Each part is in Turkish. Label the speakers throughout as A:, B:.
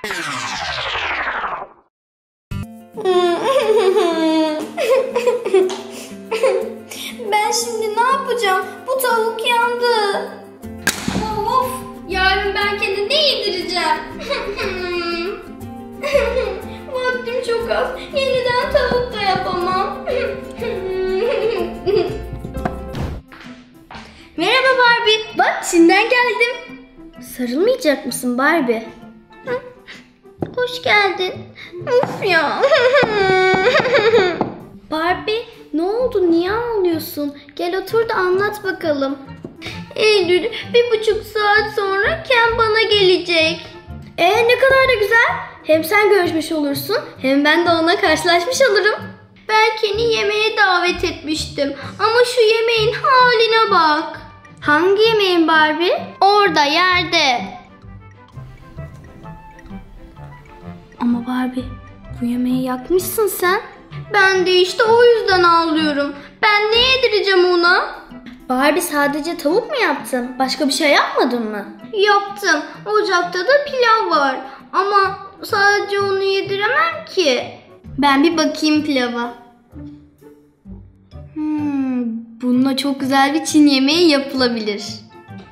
A: Ben şimdi ne yapacağım? Bu tavuk yandı. Of, yarın ben kendime ne yedireceğim? Vaktim çok az. Yeniden tavuk da yapamam. Merhaba Barbie. Bak Çin'den geldim. Sarılmayacak mısın Barbie? Hoş geldin. Of ya. Barbie ne oldu? Niye ağlıyorsun? Gel otur da anlat bakalım. Eylül bir buçuk saat sonra Ken bana gelecek. Ee ne kadar da güzel. Hem sen görüşmüş olursun hem ben de onunla karşılaşmış olurum. Ben Ken'i yemeğe davet etmiştim ama şu yemeğin haline bak. Hangi yemeğin Barbie? Orada yerde. Barbie bu yemeği yakmışsın sen. Ben de işte o yüzden ağlıyorum. Ben ne yedireceğim ona? Barbie sadece tavuk mu yaptın? Başka bir şey yapmadın mı? Yaptım. Ocakta da pilav var. Ama sadece onu yediremem ki. Ben bir bakayım pilava. Hmm, bununla çok güzel bir Çin yemeği yapılabilir.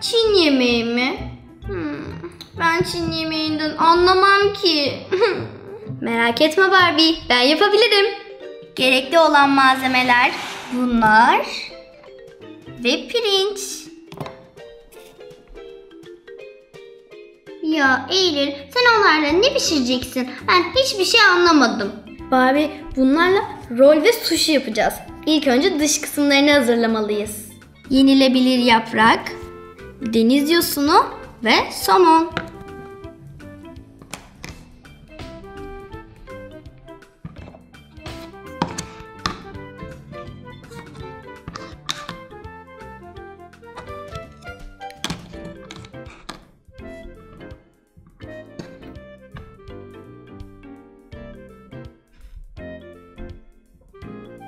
A: Çin yemeği mi? Hmm, ben Çin yemeğinden anlamam ki. Merak etme Barbie, ben yapabilirim. Gerekli olan malzemeler bunlar ve pirinç. Ya Eylül sen onlarla ne pişireceksin? Ben hiçbir şey anlamadım. Barbie bunlarla rol ve sushi yapacağız. İlk önce dış kısımlarını hazırlamalıyız. Yenilebilir yaprak, deniz yosunu ve somon.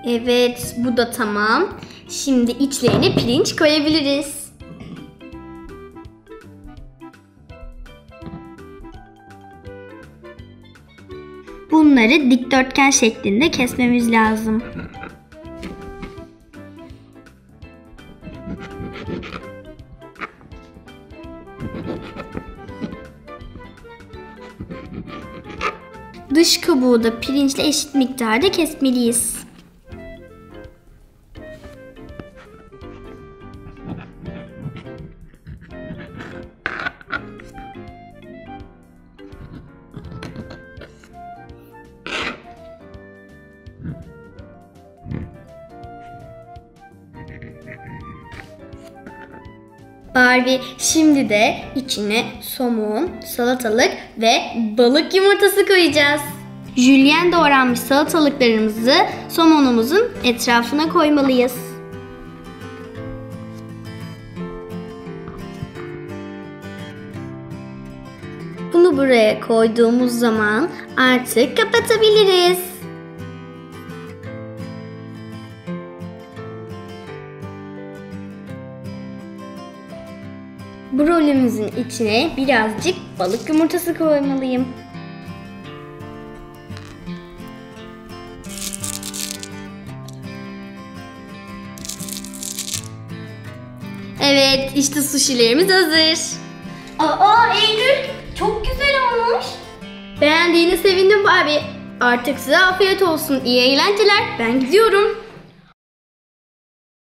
A: Evet, bu da tamam. Şimdi içlerine pirinç koyabiliriz. Bunları dikdörtgen şeklinde kesmemiz lazım. Dış kabuğu da pirinçle eşit miktarda kesmeliyiz. Barbie şimdi de içine somon, salatalık ve balık yumurtası koyacağız. Jülyen doğranmış salatalıklarımızı somonumuzun etrafına koymalıyız. Bunu buraya koyduğumuz zaman artık kapatabiliriz. Brolümüzün içine birazcık balık yumurtası koymalıyım. Evet, işte sushilerimiz hazır. Aa Eylül, çok güzel olmuş. Beğendiğine sevindim Barbie. Artık size afiyet olsun. İyi eğlenceler. Ben gidiyorum.